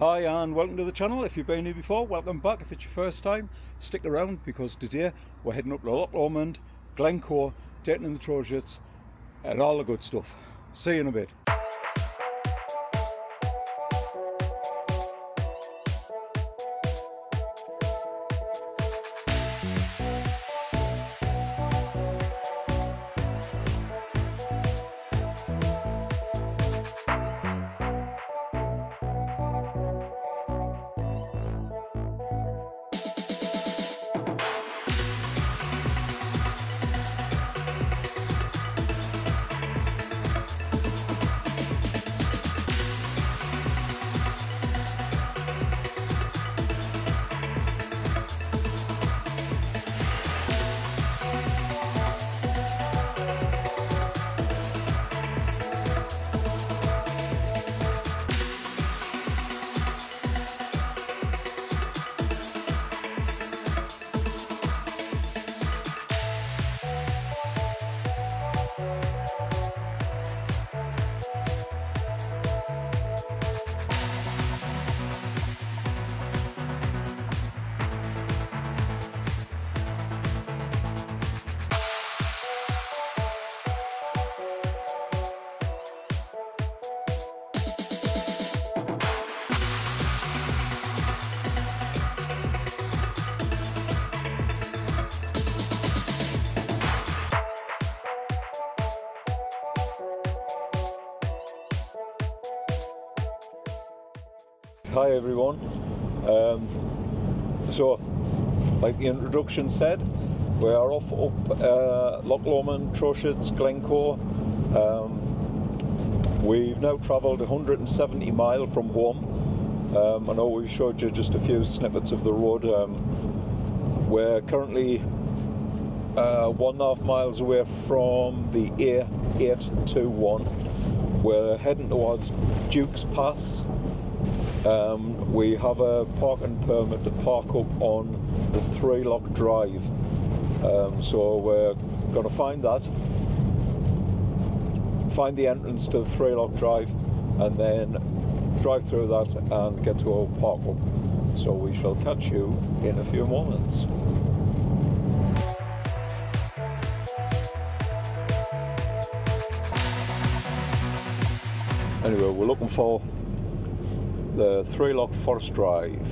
Hi and welcome to the channel. If you've been here before, welcome back. If it's your first time, stick around because today we're heading up to Loch Lomond, Glencoe, Dayton and the Trossachs and all the good stuff. See you in a bit. Hi everyone. Um, so, like the introduction said, we are off up uh, Loch Lomond, Trossachs, Glencoe. Um, we've now travelled 170 mile from home. Um, I know we've showed you just a few snippets of the road. Um, we're currently uh, one and a half miles away from the A821. We're heading towards Duke's Pass. Um, we have a parking permit to park up on the Three Loch Drive. Um, so we're going to find that, find the entrance to the Three Loch Drive, and then drive through that and get to our park up. So we shall catch you in a few moments. Anyway, we're looking for the Three Loch Forest Drive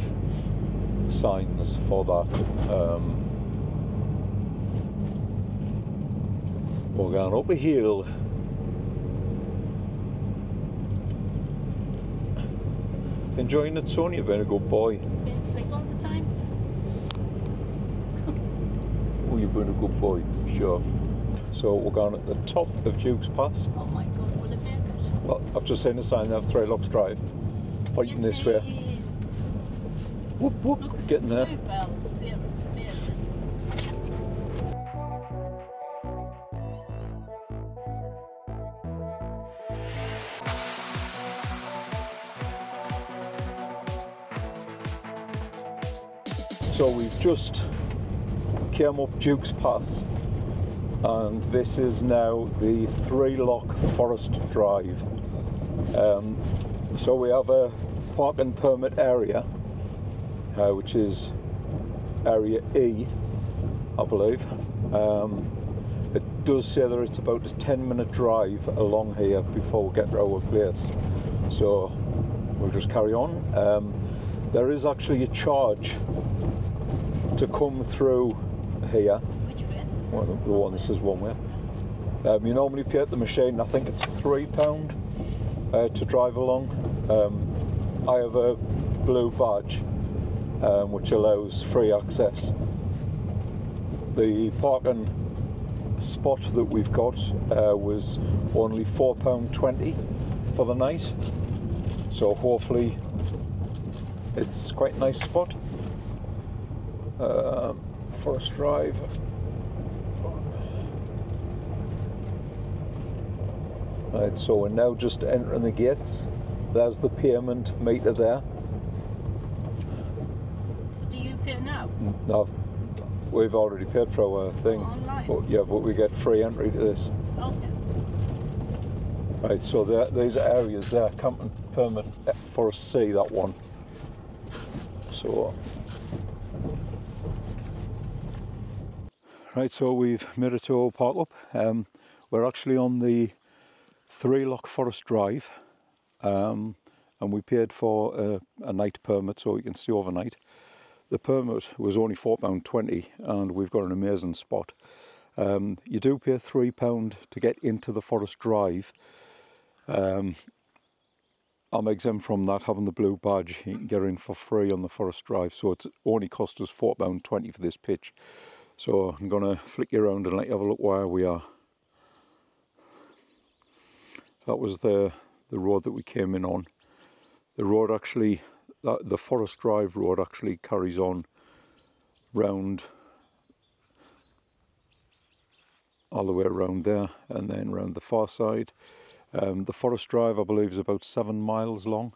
signs for that. Um, we're going up a hill. Enjoying it, Sonia, been a good boy. Been asleep all the time. Oh, you've been a good boy, sure. So we're going at the top of Duke's Pass. Oh my god, will it make it? Well, I've just seen a sign there, Three Lochs Drive, pointing this way. Whoop, whoop, getting the there. So we've just came up Duke's Pass and this is now the Three Loch Forest Drive. Um, so we have a parking permit area uh, which is area E I believe. Um, it does say that it's about a 10 minute drive along here before we get to our place. So we'll just carry on. Um, there is actually a charge to come through here. Well, the the one this is one way. Um, you normally pay at the machine. I think it's three pound uh, to drive along. Um, I have a blue badge um, which allows free access. The parking spot that we've got uh, was only four pound twenty for the night. So hopefully it's quite a nice spot. Um, Forest Drive. Right, so we're now just entering the gates. There's the payment meter there. So do you pay now? Now, we've already paid for our thing. Online? But yeah, but we get free entry to this. Okay. Right, so there, these are areas there, camping permit for C, that one. So, right, so we've made it to our park up. Um, we're actually on the Three Loch Forest Drive, um, and we paid for a, a night permit so we can stay overnight. The permit was only £4.20 and we've got an amazing spot. Um, you do pay £3 to get into the Forest Drive. Um, I'm exempt from that, having the blue badge, you can get in for free on the Forest Drive, so it's only cost us £4.20 for this pitch. So I'm going to flick you around and let you have a look where we are. That was the, the road that we came in on. The road actually the Forest Drive road actually carries on round all the way around there and then round the far side. Um, the Forest Drive I believe is about seven miles long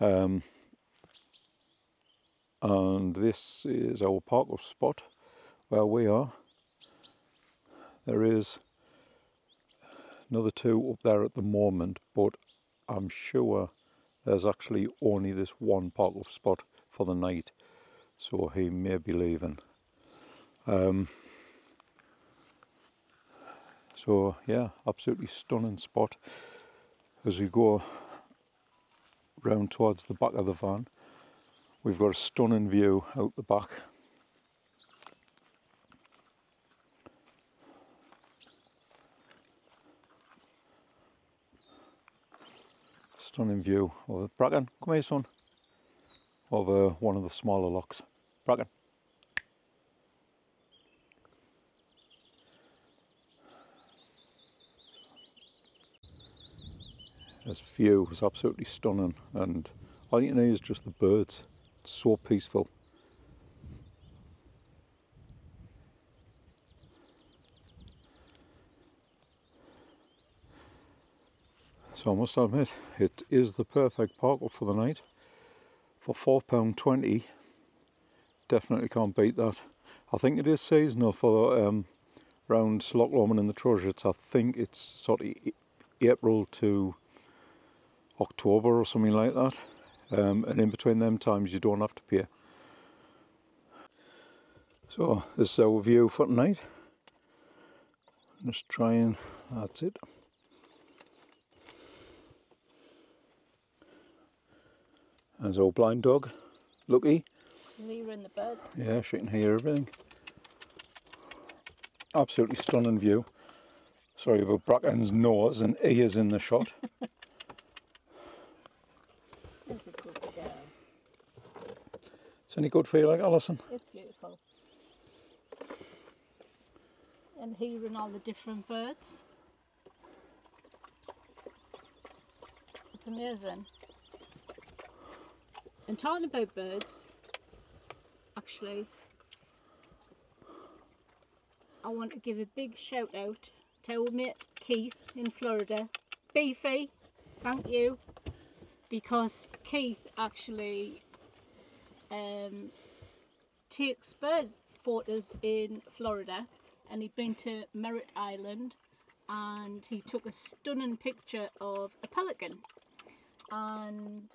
um, and this is our park up spot where we are. There is another two up there at the moment but I'm sure there's actually only this one park up spot for the night so he may be leaving. Um, so yeah absolutely stunning spot. As we go round towards the back of the van we've got a stunning view out the back stunning view of Bracken. Come here, son. Of uh, one of the smaller lochs. Bracken. This view is absolutely stunning, and all you need is just the birds. It's so peaceful. So I must admit, it is the perfect park for the night. For £4.20, definitely can't beat that. I think it is seasonal for um, around Loch Lomond and the Trossachs. I think it's sort of April to October or something like that. Um, and in between them times you don't have to pay. So this is our view for tonight. Just trying, that's it. There's old blind dog, Lucky. Hearing the birds. Yeah, she can hear everything. Absolutely stunning view. Sorry about Bracken's nose and ears in the shot. It's a good girl. It's any good for you like Alison? It's beautiful. And hearing all the different birds. It's amazing. And talking about birds, actually, I want to give a big shout out to our mate Keith in Florida. Beefy, thank you. Because Keith actually um, takes bird photos in Florida and he'd been to Merritt Island and he took a stunning picture of a pelican and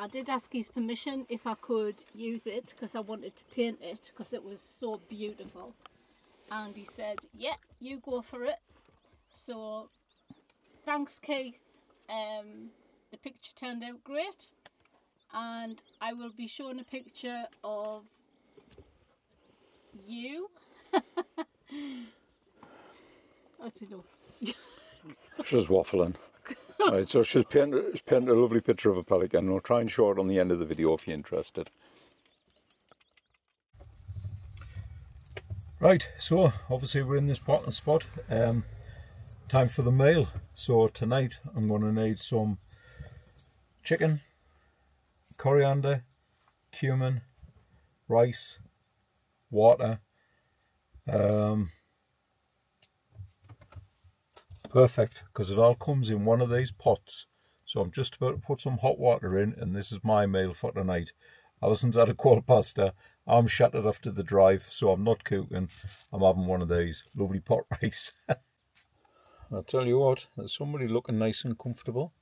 I did ask his permission if I could use it because I wanted to paint it because it was so beautiful. And he said, yeah, you go for it. So thanks Keith. Um, the picture turned out great. And I will be showing a picture of you. That's enough. She's waffling. Right, so she's painted, she's painted a lovely picture of a pelican. and We'll try and show it on the end of the video if you're interested. Right, so obviously we're in this parking spot. Um, time for the meal. So tonight I'm going to need some chicken, coriander, cumin, rice, water, um, perfect because it all comes in one of these pots. So I'm just about to put some hot water in and this is my meal for tonight. Alison's had a cold pasta. I'm shattered after the drive so I'm not cooking. I'm having one of these. Lovely pot rice. I'll tell you what there's somebody looking nice and comfortable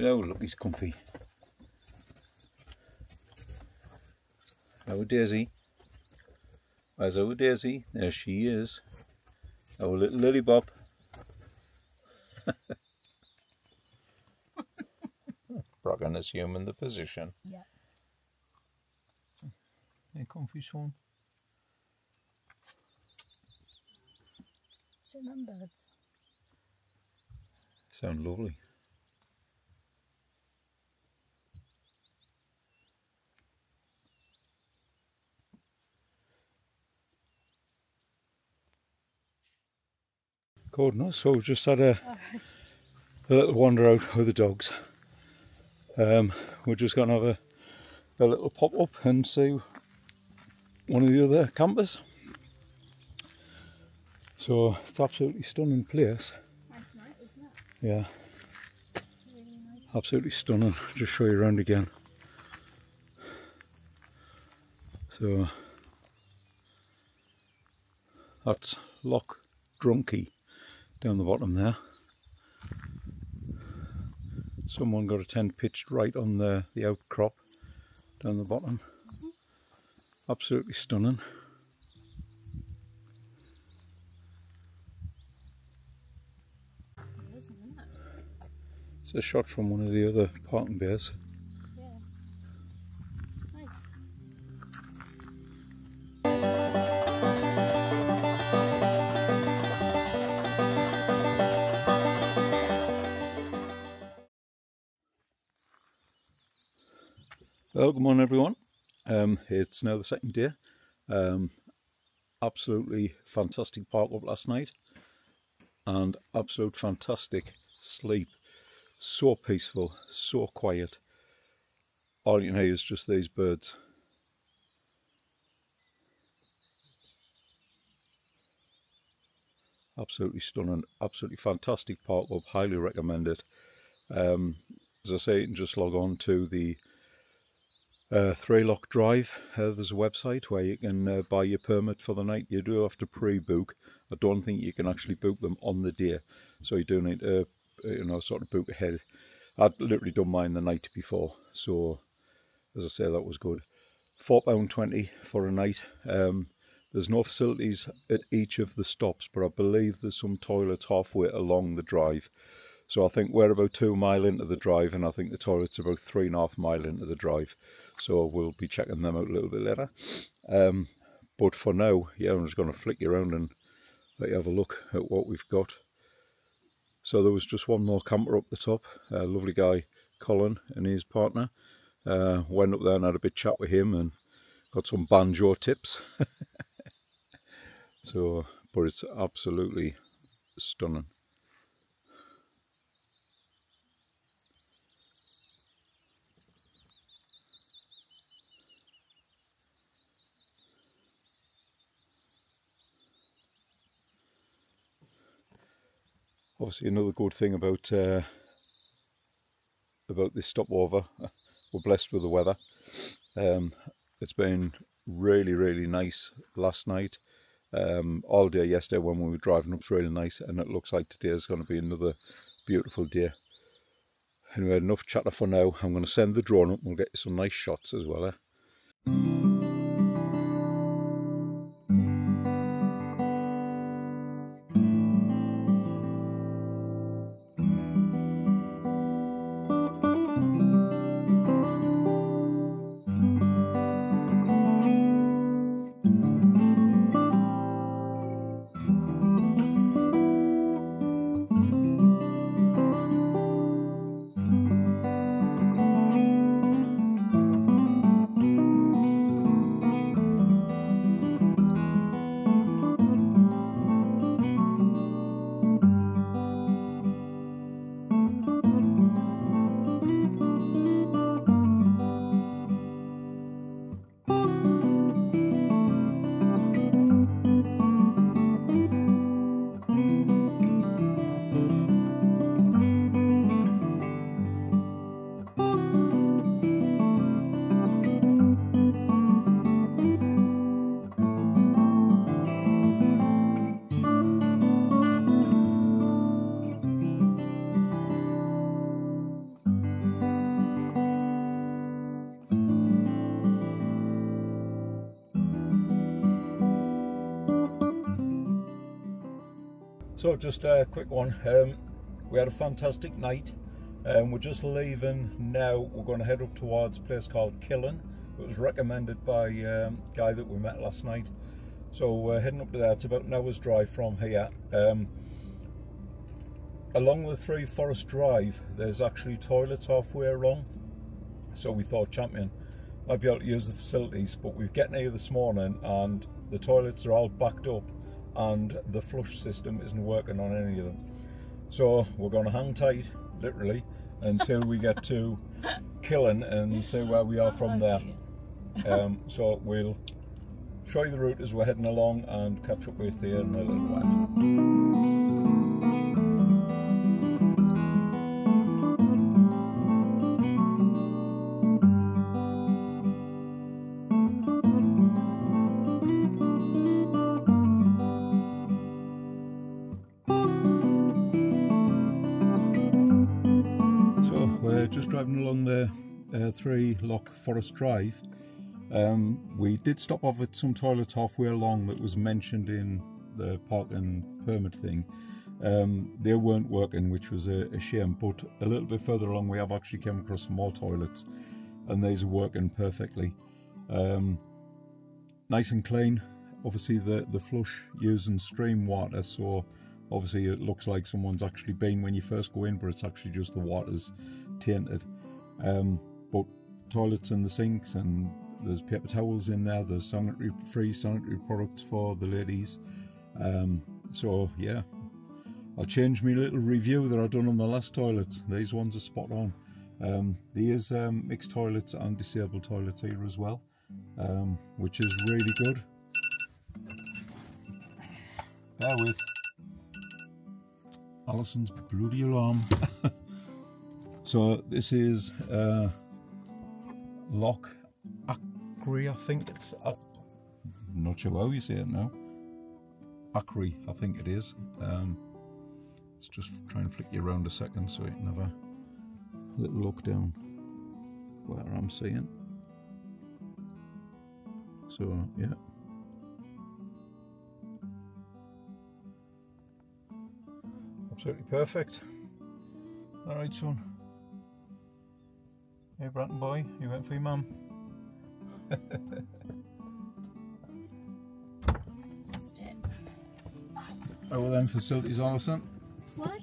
Oh, look, he's comfy. Our Daisy. Where's our oh, Daisy? There she is. Our little lily bob. Bracken assuming the position. Yeah. Hey, comfy son. So them birds. Sound lovely. So we've just had a, Alright. a little wander out with the dogs. Um, we're just going to have a, a little pop up and see one of the other campers. So it's absolutely stunning place. Nice night, isn't it? Yeah, Really nice. absolutely stunning. Just show you around again. So that's Loch Drunkie down the bottom there. Someone got a tent pitched right on the, the outcrop down the bottom. Absolutely stunning. It's a shot from one of the other parking bays. Well, good morning everyone. Um, it's now the second day. Um, absolutely fantastic park up last night and absolute fantastic sleep. So peaceful, so quiet. All you can hear is just these birds. Absolutely stunning, absolutely fantastic park up. Highly recommend it. Um, as I say, you can just log on to the uh, Three Loch Drive. Uh, there's a website where you can uh, buy your permit for the night. You do have to pre-book. I don't think you can actually book them on the day, so you do need to, uh, you know, sort of book ahead. I'd literally done mine the night before, so as I say, that was good. Four pound twenty for a night. Um, there's no facilities at each of the stops, but I believe there's some toilets halfway along the drive. So I think we're about two mile into the drive, and I think the toilet's about three and a half mile into the drive. So we'll be checking them out a little bit later. Um, but for now, yeah, I'm just going to flick you around and let you have a look at what we've got. So there was just one more camper up the top, a lovely guy, Colin, and his partner. Uh, went up there and had a bit chat with him and got some banjo tips. so, but it's absolutely stunning. Obviously another good thing about uh, about this stopover we're blessed with the weather. Um, it's been really really nice last night. Um, all day yesterday when we were driving up was really nice and it looks like today is going to be another beautiful day. Anyway enough chatter for now. I'm going to send the drone up and we'll get you some nice shots as well eh? Just a quick one. Um, we had a fantastic night. Um, we're just leaving now. We're going to head up towards a place called Killin. It was recommended by um, a guy that we met last night. So we're heading up to there. It's about an hour's drive from here. Um, along the Three Forest Drive, there's actually toilets halfway along. So we thought Champion might be able to use the facilities, but we've getting here this morning and the toilets are all backed up and the flush system isn't working on any of them. So we're going to hang tight, literally, until we get to Killin and see where we are from there. Um, so we'll show you the route as we're heading along and catch up with you in a little while. 3 Loch Forest Drive, um, we did stop off at some toilet halfway along that was mentioned in the park and permit thing. Um, they weren't working, which was a, a, shame. But a little bit further along, we have actually come across some more toilets, and these are working perfectly. Um, nice and clean. Obviously, the, the flush using stream water, so obviously it looks like someone's actually been when you first go in, but it's actually just the water's tainted. Um, but toilets and the sinks and there's paper towels in there. There's sanitary free sanitary products for the ladies. Um, so yeah, I'll change my little review that I done on the last toilet. These ones are spot on. Um, there's um, mixed toilets and disabled toilets here as well, um, which is really good. Bear with. Alison's bloody alarm. so this is uh, Loch Achray, I think it's. Uh, not sure how you say it now. Acri, I think it is. Um, let's just try and flick you around a second so you can have a little look down where I'm seeing. So yeah. Absolutely perfect. Alright son. Hey Bracken boy, you went for your mum. How are them facilities, Alison? What?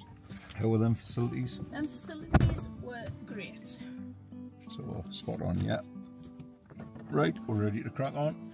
How are them facilities? Them facilities were great. So spot on, yeah. Right, we're ready to crack on.